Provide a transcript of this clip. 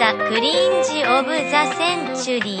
ザ・クリンジ・オブ・ザ・センチュリー